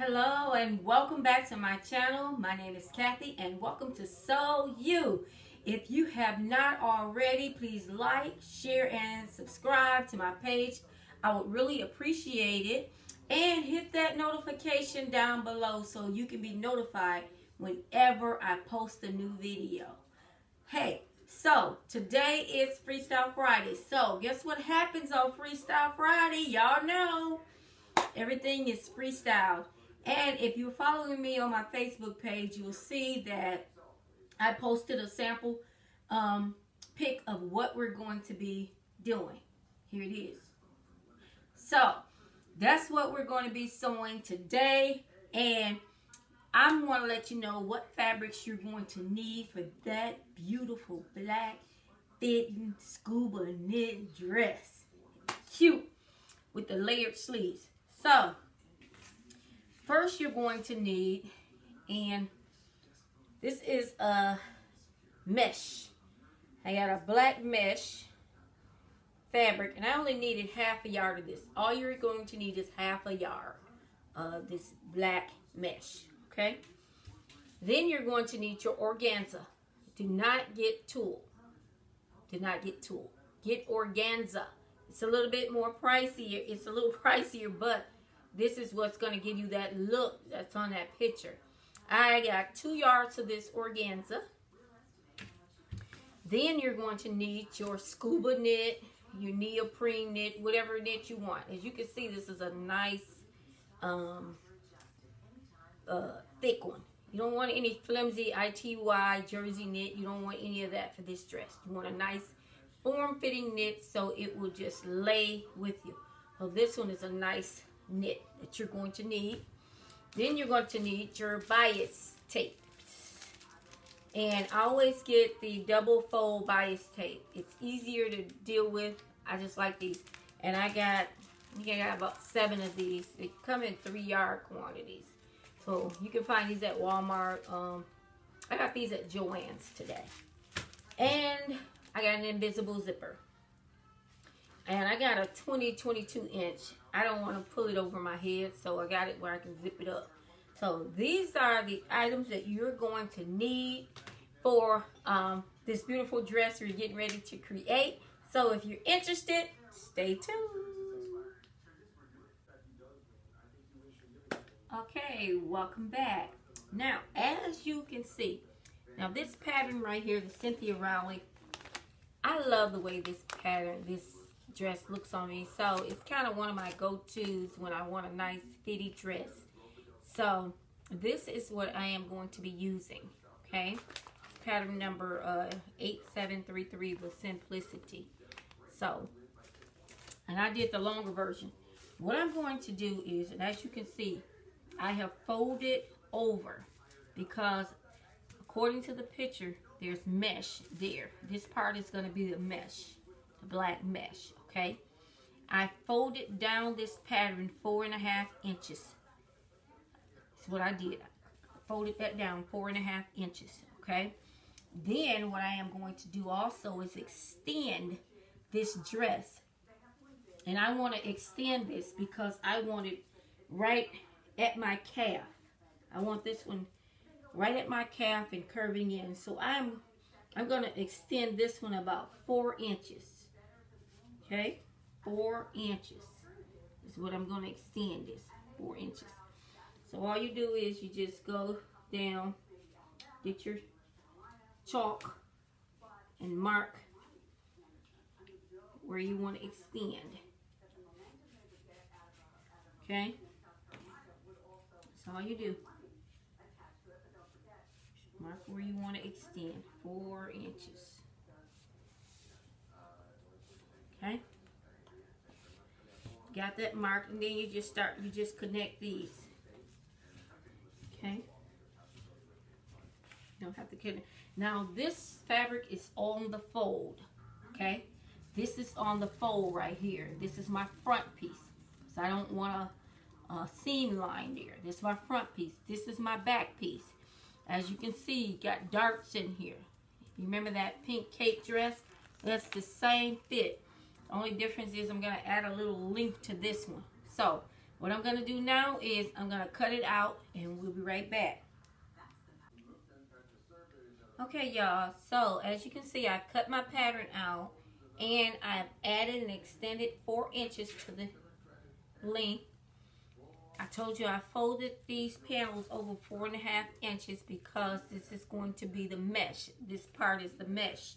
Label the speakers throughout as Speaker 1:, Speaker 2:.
Speaker 1: Hello and welcome back to my channel. My name is Kathy and welcome to Sew You. If you have not already, please like, share, and subscribe to my page. I would really appreciate it. And hit that notification down below so you can be notified whenever I post a new video. Hey, so today is Freestyle Friday. So guess what happens on Freestyle Friday? Y'all know everything is freestyle. And if you're following me on my Facebook page, you'll see that I posted a sample um, pic of what we're going to be doing. Here it is. So, that's what we're going to be sewing today. And I'm going to let you know what fabrics you're going to need for that beautiful black fitting scuba knit dress. Cute with the layered sleeves. So, first you're going to need, and this is a mesh. I got a black mesh fabric, and I only needed half a yard of this. All you're going to need is half a yard of this black mesh, okay? Then you're going to need your organza. Do not get tulle. Do not get tulle. Get organza. It's a little bit more pricier. It's a little pricier, but this is what's going to give you that look that's on that picture. I got two yards of this organza. Then you're going to need your scuba knit, your neoprene knit, whatever knit you want. As you can see, this is a nice, um, uh, thick one. You don't want any flimsy ITY jersey knit. You don't want any of that for this dress. You want a nice form-fitting knit so it will just lay with you. So this one is a nice knit that you're going to need. Then you're going to need your bias tape. And I always get the double fold bias tape. It's easier to deal with. I just like these. And I got, I think I got about seven of these. They come in three yard quantities. So you can find these at Walmart. Um, I got these at Joann's today. And I got an invisible zipper. And I got a 20, 22 inch. I don't want to pull it over my head, so I got it where I can zip it up. So these are the items that you're going to need for um, this beautiful dress you're getting ready to create. So if you're interested, stay tuned. Okay, welcome back. Now, as you can see, now this pattern right here, the Cynthia Rowley, I love the way this pattern, this dress looks on me. So it's kind of one of my go-tos when I want a nice fitty dress. So this is what I am going to be using, okay? Pattern number uh, 8733 with Simplicity. So, and I did the longer version. What I'm going to do is, and as you can see, I have folded over because according to the picture, there's mesh there. This part is going to be the mesh, the black mesh, okay? I folded down this pattern four and a half inches. That's what I did. I folded that down four and a half inches, okay? Then what I am going to do also is extend this dress. And I want to extend this because I want it right at my calf. I want this one right at my calf and curving in. So I'm I'm going to extend this one about four inches. Okay, four inches is what I'm going to extend this four inches. So all you do is you just go down, get your chalk, and mark where you want to extend. Okay? That's all you do. Mark where you want to extend. Four inches. Okay? Got that marked and then you just start, you just connect these. Okay? You don't have to connect. Now this fabric is on the fold. Okay? This is on the fold right here. This is my front piece. So I don't want a seam line there. This is my front piece. This is my back piece. As you can see, got darts in here. You remember that pink cape dress? That's the same fit. Only difference is I'm going to add a little length to this one. So, What I'm going to do now is I'm going to cut it out and we'll be right back. Okay, y'all. So, as you can see, I cut my pattern out and I've added and extended 4 inches to the length. I told you I folded these panels over four and a half inches because this is going to be the mesh. This part is the mesh.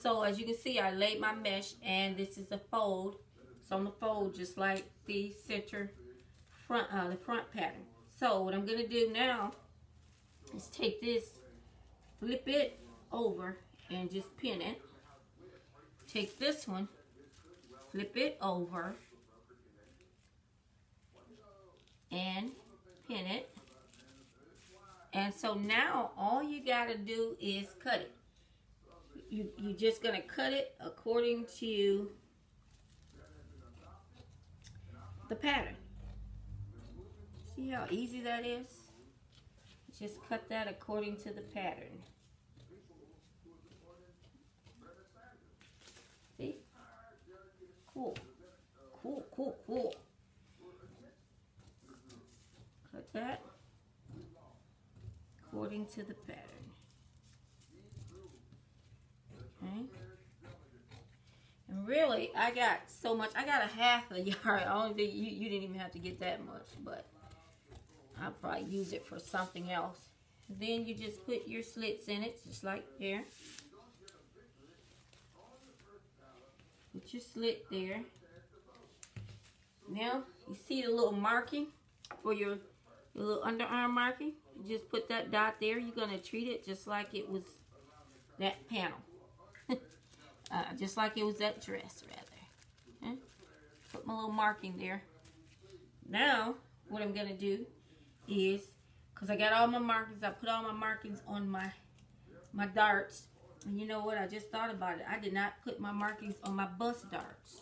Speaker 1: So as you can see, I laid my mesh and this is a fold. So I'm gonna fold just like the center front, uh, the front pattern. So what I'm going to do now is take this, flip it over and just pin it. Take this one, flip it over and pin it. And so now all you got to do is cut it. You, you're just going to cut it according to the pattern. See how easy that is? Just cut that according to the pattern. See? Cool. Cool, cool, cool. Cut that according to the pattern. Okay. And really, I got so much. I got a half a yard. I don't think you, you didn't even have to get that much, but I'll probably use it for something else. Then you just put your slits in it, just like there. Put your slit there. Now, you see the little marking for your, your little underarm marking? You just put that dot there. You're going to treat it just like it was that panel. uh, just like it was that dress, rather. Okay? Put my little marking there. Now, what I'm going to do is, because I got all my markings, I put all my markings on my, my darts. And you know what? I just thought about it. I did not put my markings on my bust darts.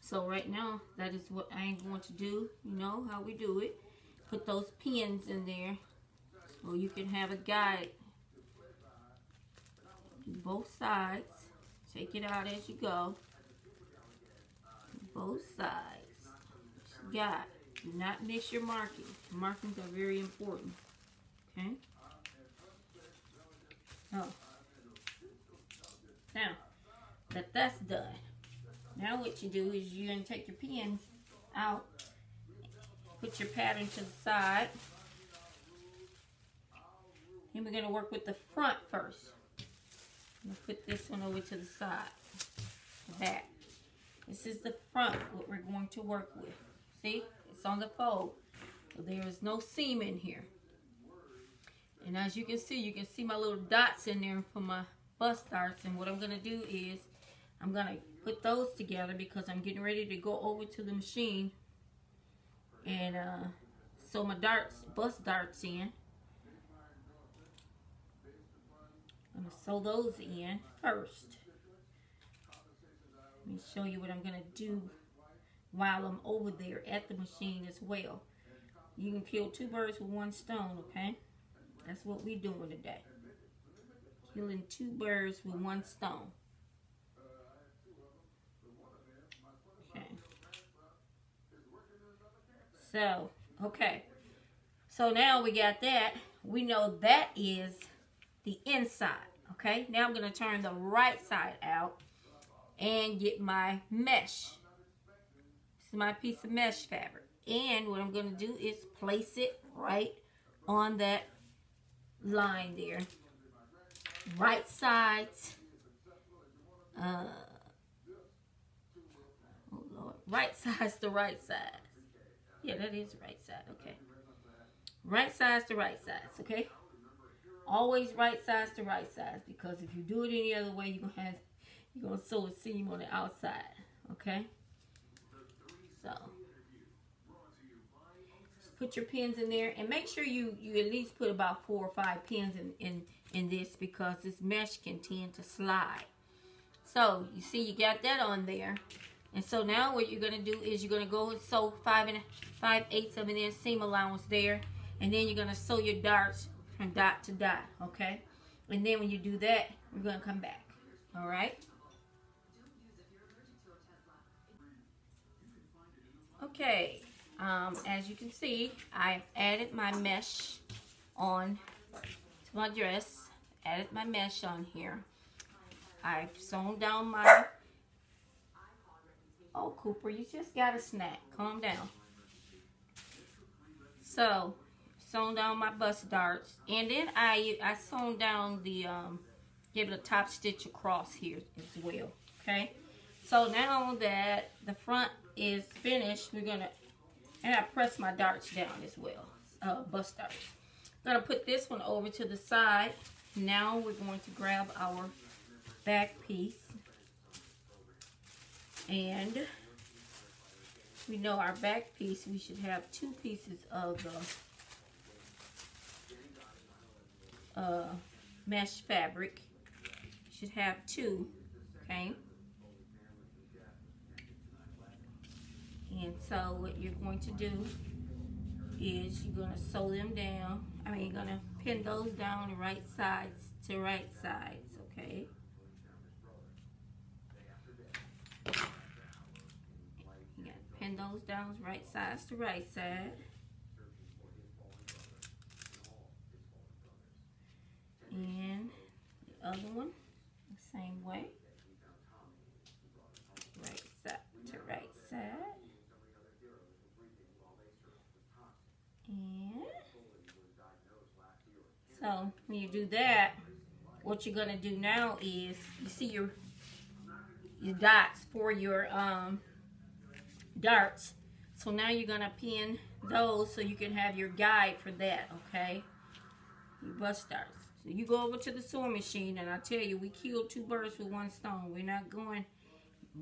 Speaker 1: So right now, that is what I am going to do. You know how we do it. Put those pins in there so you can have a guide. Both sides. Take it out as you go. Both sides. Got. Do not miss your markings. Markings are very important. Okay? Oh. Now, that that's done. Now what you do is you're going to take your pins out, put your pattern to the side, and we're going to work with the front first. I'm going to put this one over to the side, the back. This is the front, what we're going to work with. See? It's on the fold. So there is no seam in here. And as you can see, you can see my little dots in there for my bust darts. And what I'm going to do is I'm going to put those together because I'm getting ready to go over to the machine and uh, sew my darts, bust darts in. I'm going to sew those in first. Let me show you what I'm going to do while I'm over there at the machine as well. You can kill two birds with one stone, okay? That's what we're doing today. Killing two birds with one stone. Okay. So, okay. So now we got that. We know that is the inside. Okay. Now I'm going to turn the right side out and get my mesh. This is my piece of mesh fabric. And what I'm going to do is place it right on that line there. Right sides. Uh, oh Lord. Right sides to right sides. Yeah, that is right side. Okay. Right sides to right sides. Okay. Always right sides to right sides because if you do it any other way, you're gonna have you're gonna sew a seam on the outside. Okay. So put your pins in there and make sure you you at least put about four or five pins in in in this because this mesh can tend to slide so you see you got that on there and so now what you're to do is you're to go and sew five and five eighths of an inch seam allowance there and then you're to sew your darts from dot to dot okay and then when you do that we're going to come back all right Okay, um, as you can see, I added my mesh on to my dress. Added my mesh on here. I've sewn down my... Oh, Cooper, you just got a snack. Calm down. So, sewn down my bust darts. And then I I sewn down the, um, give it a top stitch across here as well. Okay? So now that the front is finished, we're to, and I press my darts down as well, uh, bust darts. To put this one over to the side. Now we're going to grab our back piece. And we know our back piece, we should have two pieces of uh, uh, mesh fabric. Should have two, okay? And so what you're going to do is you're going to sew them down. I mean, you're going to pin those down right sides to right sides, okay? You got to pin those down right sides to right side. And the other one, the same way. Right side to right side. And so when you do that, what you're gonna do now is you see your your dots for your um, darts. So now you're gonna pin those so you can have your guide for that, okay? Your bust darts. You go over to the sewing machine and I tell you, we killed two birds with one stone. We're not going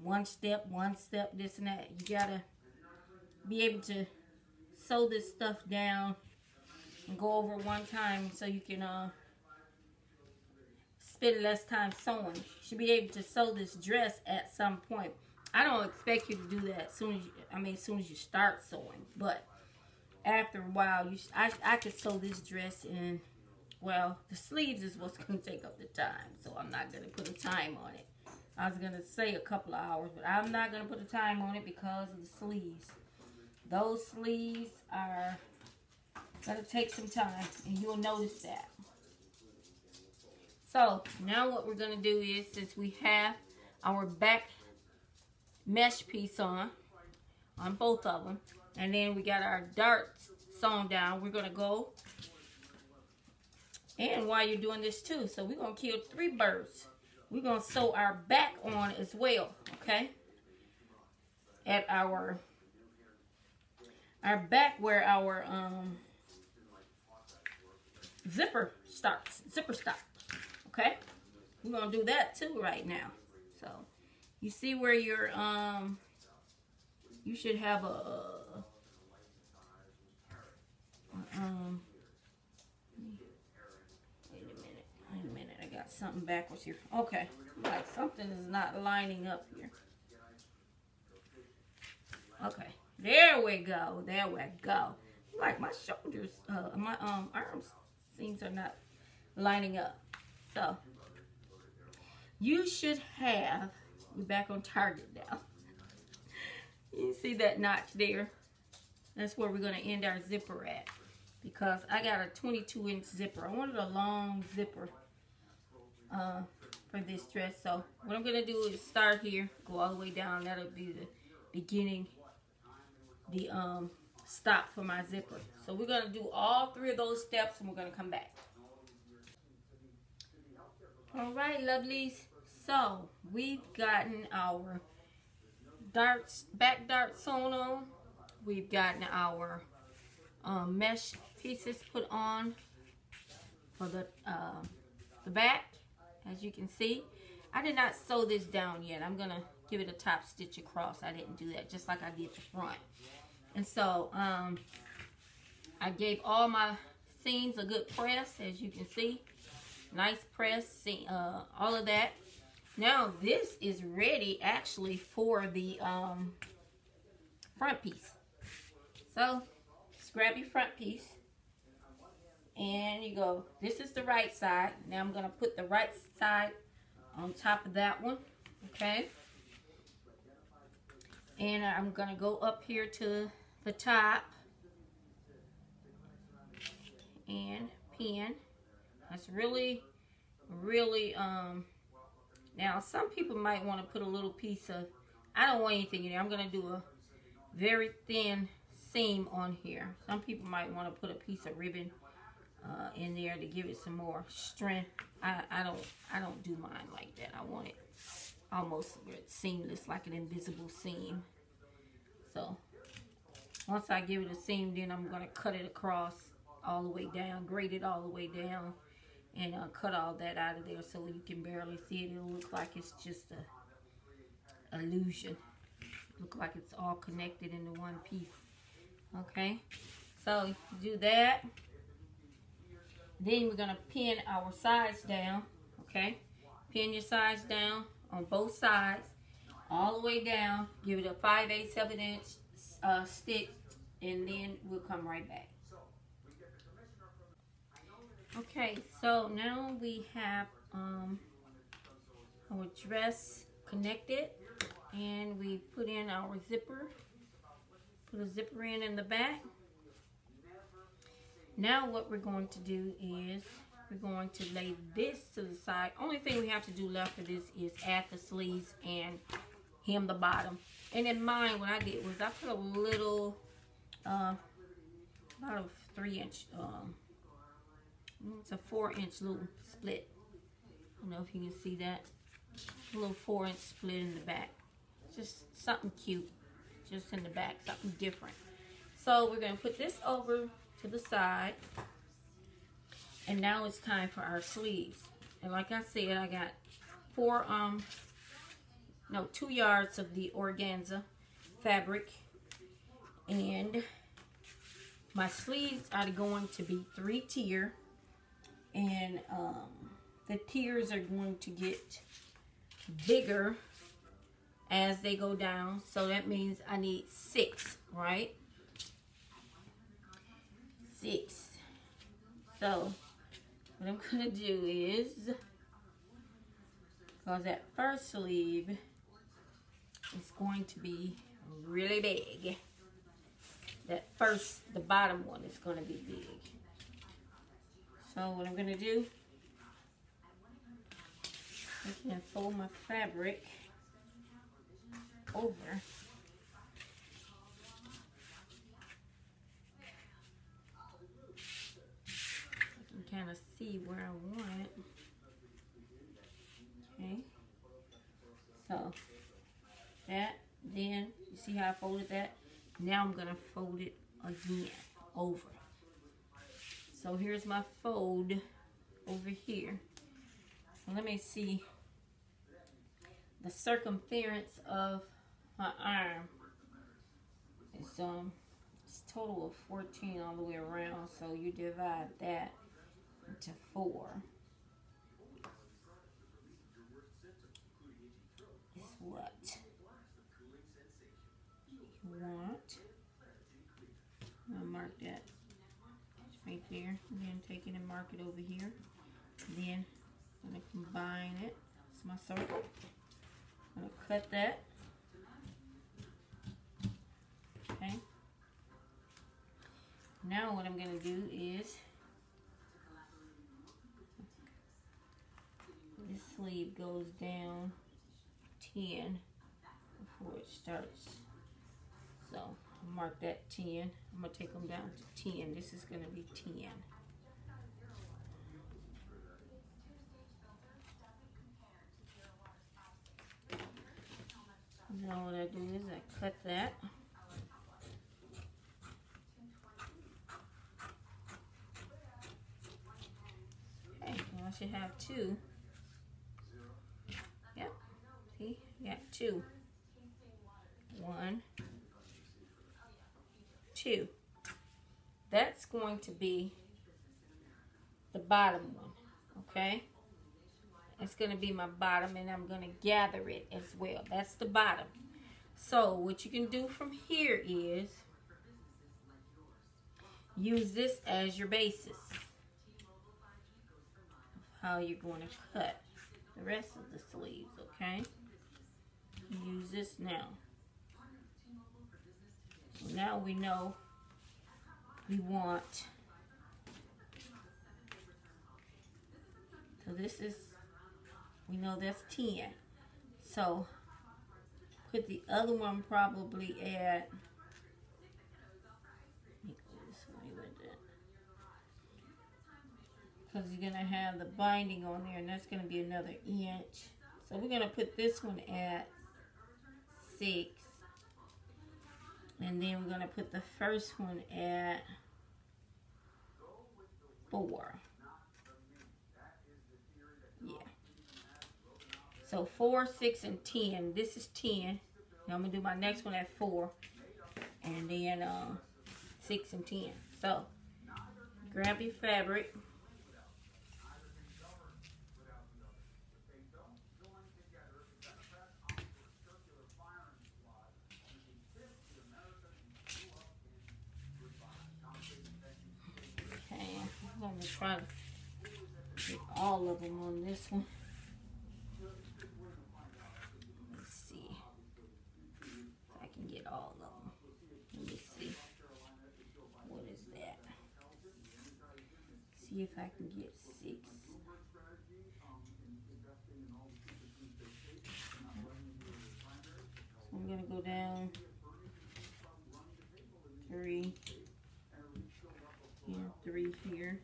Speaker 1: one step, one step, this and that. You gotta be able to sew this stuff down and go over one time so you can uh, spend less time sewing. You should be able to sew this dress at some point. I don't expect you to do that as soon as you, I mean, as soon as you start sewing, but after a while, you I, I could sew this dress in, well, the sleeves is what's going to take up the time, so I'm not going to put a time on it. I was going to say a couple of hours, but I'm not going to put a time on it because of the sleeves. Those sleeves are going to take some time, and you'll notice that. So, now what we're going to do is, since we have our back mesh piece on, on both of them, and then we got our darts sewn down, we're going to go, and while you're doing this too, so we're going to kill three birds. We're going to sew our back on as well, okay? At our our back where our um, zipper starts, zipper stop. Okay, we're gonna do that too right now. So you see where your um, you should have a um. Wait a minute. Wait a minute. I got something backwards here. Okay, like something is not lining up here. Okay. There we go. There we go. Like my shoulders, uh, my um arms seams are not lining up. So you should have. We're back on target now. you see that notch there? That's where we're gonna end our zipper at because I got a 22 inch zipper. I wanted a long zipper uh, for this dress. So what I'm gonna do is start here, go all the way down. That'll be the beginning the um, stop for my zipper. So we're to do all three of those steps and we're to come back. All right, lovelies. So we've gotten our darts, back darts sewn on. We've gotten our um, mesh pieces put on for the, uh, the back, as you can see. I did not sew this down yet. I'm to give it a top stitch across. I didn't do that, just like I did the front. And so um, I gave all my seams a good press, as you can see. Nice press, uh, all of that. Now this is ready actually for the um, front piece. So grab your front piece and you go, this is the right side. Now I'm to put the right side on top of that one, okay? And I'm to go up here to the top and pin. That's really, really, um, now some people might want to put a little piece of, I don't want anything in there. I'm to do a very thin seam on here. Some people might want to put a piece of ribbon uh, in there to give it some more strength. I, I don't I don't do mine like that. I want it almost seamless, like an invisible seam. So once I give it a seam, then I'm going to cut it across all the way down, grade it all the way down, and uh, cut all that out of there so you can barely see it. It'll look like it's just a illusion. Look like it's all connected into one piece. Okay, so do that. Then we're going to pin our sides down. Okay, pin your sides down on both sides all the way down. Give it a 5 8 7 inch uh, stick and then we'll come right back. Okay, so now we have um, our dress connected and we put in our zipper. Put a zipper in in the back. Now what we're going to do is we're going to lay this to the side. Only thing we have to do left for this is add the sleeves and hem the bottom. And in mine, what I did was I put a little, uh, about a three inch, um, it's a four inch little split. I don't know if you can see that. A little four inch split in the back. Just something cute. Just in the back, something different. So we're going to put this over to the side. And now it's time for our sleeves. And like I said, I got four um no, two yards of the organza fabric. And my sleeves are going to be three tier. And um, the tiers are going to get bigger as they go down. So that means I need six, right? Six. So what I'm to do is, because that first sleeve is going to be really big. That first, the bottom one is going to be big. So what I'm going to do, I can fold my fabric over. Kind of see where I want. Okay. So that. Then, you see how I folded that? Now I'm going to fold it again over. So here's my fold over here. Let me see the circumference of my arm. It's um it's total of 14 all the way around. So you divide that into four. Is what? want. I'll mark that right there. Then take it and mark it over here. then I'm going to combine it. It's my circle. I'm going to cut that. Okay. Now what I'm going to do is sleeve goes down 10 before it starts so mark that 10. I'm going to take them down to 10. This is going to be 10. Now what I do is I cut that. Okay, I should have two. Yep, see, got two. One, two. That's going to be the bottom one, okay? It's going to be my bottom, and I'm going to gather it as well. That's the bottom. So what you can do from here is use this as your basis of how you're going to cut the rest of the sleeves, okay? Use this now. now we know we want. So this is we know that's 10 so put the other one probably at because you're going to have the binding on there and that's going to be another inch. So we're going to put this one at 6 and then we're going to put the first one at 4 yeah. So 4 6 and 10 this is 10 now I'm going to do my next one at 4 and then uh, 6 and 10 so grab your fabric try to get all of them on this one. Let's see if I can get all of them. Let me see. What is that? See if I can get six. So I'm going to go down three and three here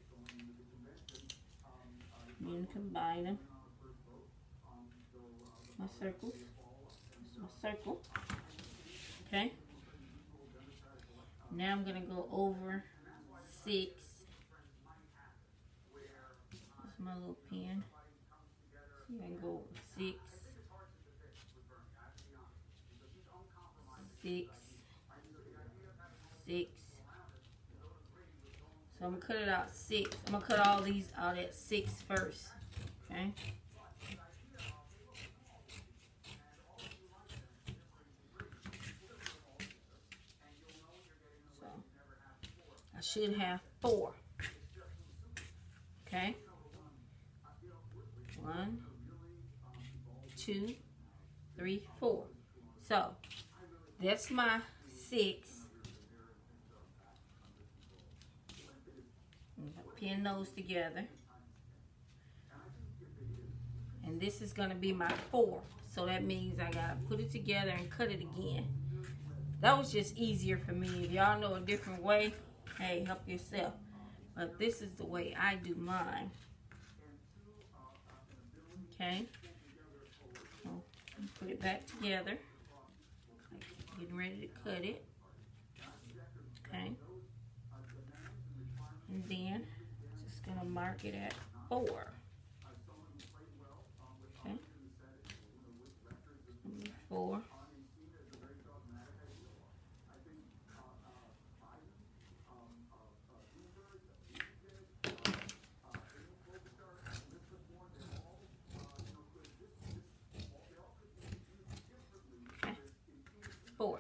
Speaker 1: My circles. My circle. Okay. Now I'm gonna go over six. That's my little pen. See, I can go six. Six. Six. So I'm going to cut it out six. I'm going to cut all these out at six first. Okay. So I should have four. Okay. One, two, three, four. So that's my six. pin those together. And this is going to be my four. So that means I got to put it together and cut it again. That was just easier for me. If y'all know a different way, hey, help yourself. But this is the way I do mine. Okay. So, put it back together. Getting ready to cut it. Okay. And then just going to mark it at 4. Okay. 4. Four.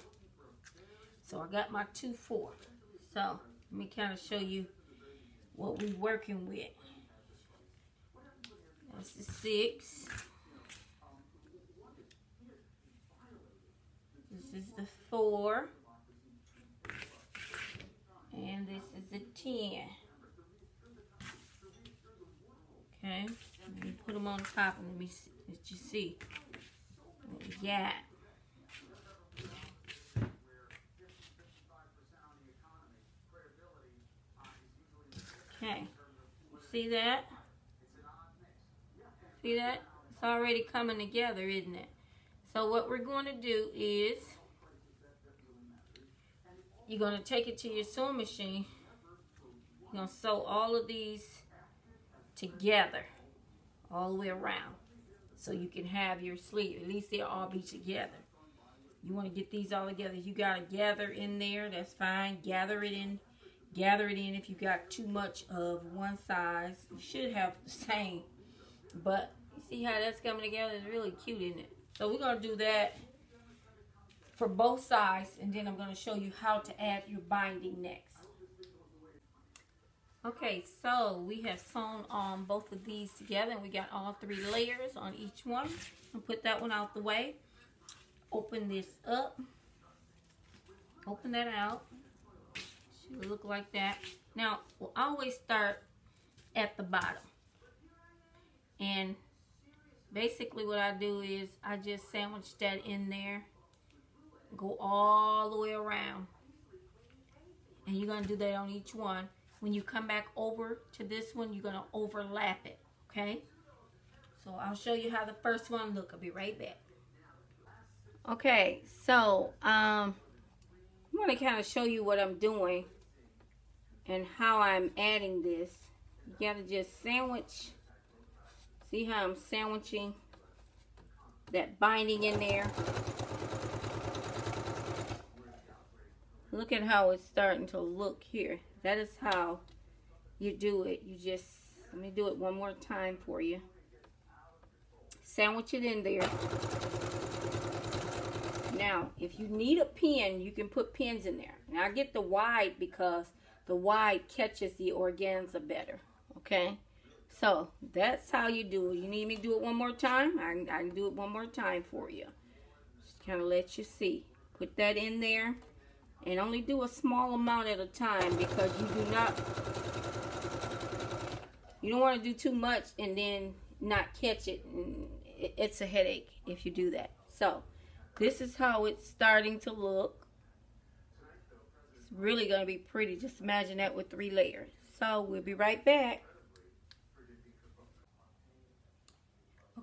Speaker 1: So I got my two four. So let me kind of show you what we're working with. That's the six. This is the four. And this is the ten. Okay, let me put them on top and let me see, let you see what we got. Okay. See that? See that? It's already coming together, isn't it? So what we're going to do is you're going to take it to your sewing machine. You're going to sew all of these together all the way around so you can have your sleeve. At least they'll all be together. You want to get these all together. You got to gather in there. That's fine. Gather it in gather it in if you got too much of one size you should have the same but you see how that's coming together it's really cute isn't it so we're going to do that for both sides and then I'm going to show you how to add your binding next okay so we have sewn on both of these together and we got all three layers on each one I'll put that one out the way open this up open that out. Should look like that. Now, we'll always start at the bottom. And basically what I do is I just sandwich that in there. Go all the way around. And you're going to do that on each one. When you come back over to this one, you're going to overlap it. Okay? So I'll show you how the first one look. I'll be right back. Okay, so um, I'm going to kind of show you what I'm doing and how I'm adding this. You got to just sandwich. See how I'm sandwiching that binding in there. Look at how it's starting to look here. That is how you do it. You just, let me do it one more time for you. Sandwich it in there. Now, if you need a pin, you can put pins in there. Now, I get the wide because the wide catches the organza better. Okay? So, that's how you do it. You need me to do it one more time? I I can do it one more time for you. Just kind of let you see. Put that in there. And only do a small amount at a time because you do not... You don't want to do too much and then not catch it. It's a headache if you do that. So, this is how it's starting to look. It's really going to be pretty. Just imagine that with three layers. So, we'll be right back.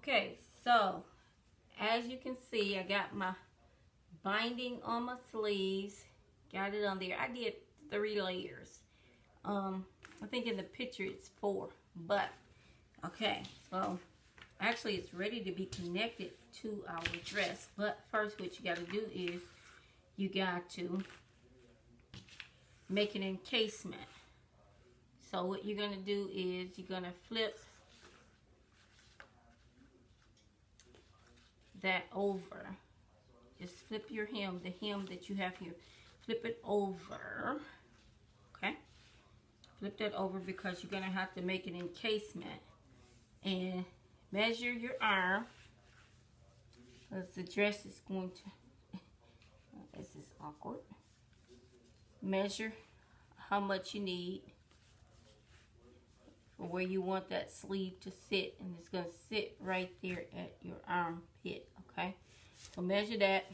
Speaker 1: Okay, so as you can see, I got my binding on my sleeves. Got it on there. I did three layers. Um, I think in the picture it's four, but okay, so actually it's ready to be connected to our dress. But first what you got to do is you got to make an encasement. So what you're going to do is you're going to flip that over. Just flip your hem, the hem that you have here. Flip it over. Okay? Flip that over because you're to have to make an encasement. And measure your arm. Because the dress is going to... this is awkward. Measure how much you need where you want that sleeve to sit and it's going to sit right there at your armpit okay? So measure that.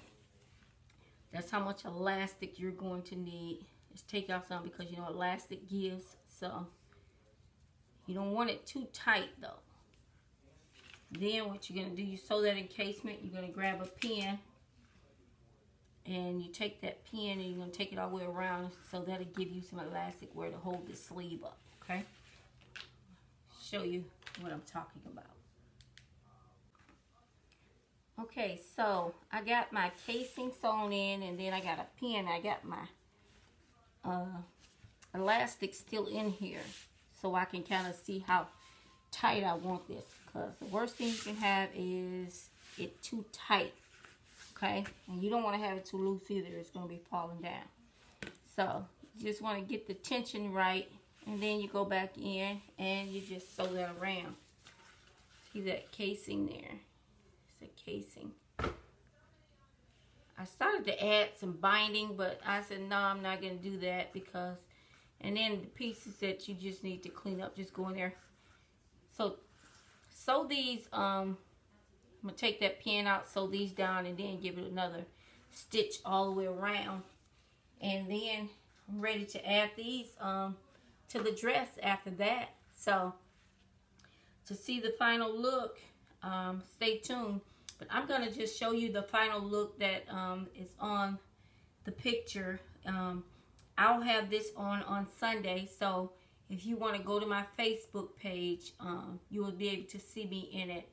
Speaker 1: That's how much elastic you're going to need. Just take out some because you know elastic gives so you don't want it too tight though. Then what you're going to do you sew that encasement you're going to grab a pin and you take that pin and you're going to take it all the way around so that'll give you some elastic where to hold the sleeve up okay show you what I'm talking about. Okay, so I got my casing sewn in and then I got a pin. I got my uh, elastic still in here so I can kind of see how tight I want this. Because the worst thing you can have is it too tight. Okay? And you don't want to have it too loose either. It's going to be falling down. So, you just want to get the tension right and then you go back in and you just sew that around. See that casing there? It's a casing. I started to add some binding, but I said, no, I'm not going to do that because, and then the pieces that you just need to clean up, just go in there. So, sew these, um, I'm going to take that pin out, sew these down, and then give it another stitch all the way around. And then I'm ready to add these, um, to the dress after that. So to see the final look, um, stay tuned. But I'm going to just show you the final look that um, is on the picture. Um, I'll have this on on Sunday. So if you want to go to my Facebook page, um, you will be able to see me in it.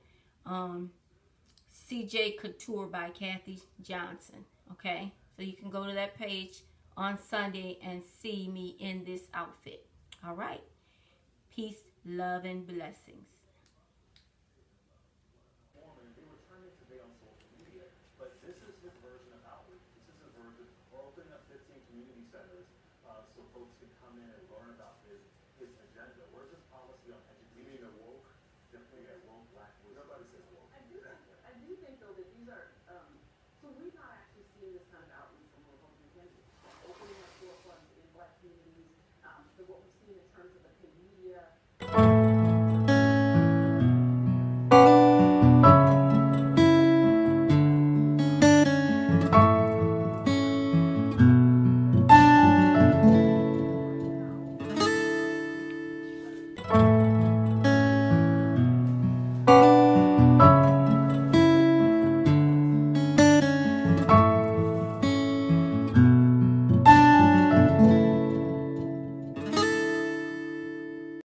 Speaker 1: Um, CJ Couture by Kathy Johnson. Okay, so you can go to that page on Sunday and see me in this outfit. All right. Peace, love, and blessings.
Speaker 2: This is version of outreach. This is version. Opening up 15 community centers